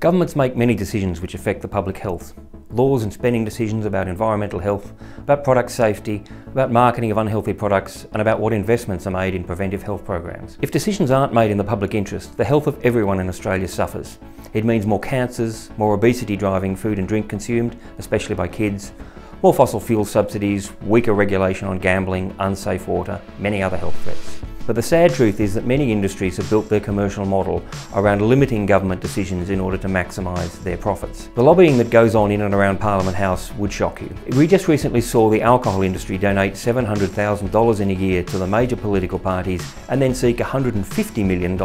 Governments make many decisions which affect the public health. Laws and spending decisions about environmental health, about product safety, about marketing of unhealthy products, and about what investments are made in preventive health programs. If decisions aren't made in the public interest, the health of everyone in Australia suffers. It means more cancers, more obesity driving food and drink consumed, especially by kids, more fossil fuel subsidies, weaker regulation on gambling, unsafe water, many other health threats. But the sad truth is that many industries have built their commercial model around limiting government decisions in order to maximise their profits. The lobbying that goes on in and around Parliament House would shock you. We just recently saw the alcohol industry donate $700,000 in a year to the major political parties and then seek a $150 million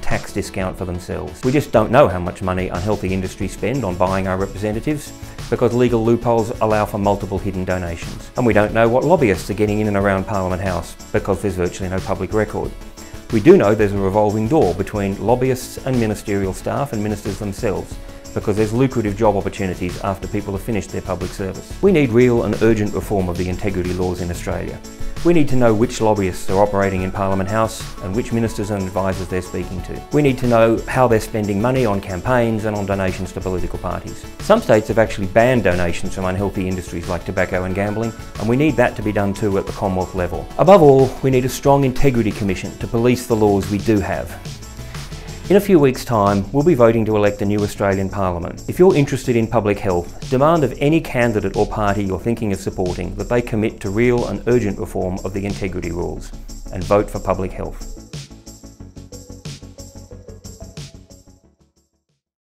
tax discount for themselves. We just don't know how much money unhealthy industries spend on buying our representatives because legal loopholes allow for multiple hidden donations. And we don't know what lobbyists are getting in and around Parliament House because there's virtually no public record. We do know there's a revolving door between lobbyists and ministerial staff and ministers themselves because there's lucrative job opportunities after people have finished their public service. We need real and urgent reform of the integrity laws in Australia. We need to know which lobbyists are operating in Parliament House and which ministers and advisors they're speaking to. We need to know how they're spending money on campaigns and on donations to political parties. Some states have actually banned donations from unhealthy industries like tobacco and gambling, and we need that to be done too at the Commonwealth level. Above all, we need a strong integrity commission to police the laws we do have. In a few weeks' time, we'll be voting to elect a new Australian Parliament. If you're interested in public health, demand of any candidate or party you're thinking of supporting that they commit to real and urgent reform of the integrity rules and vote for public health.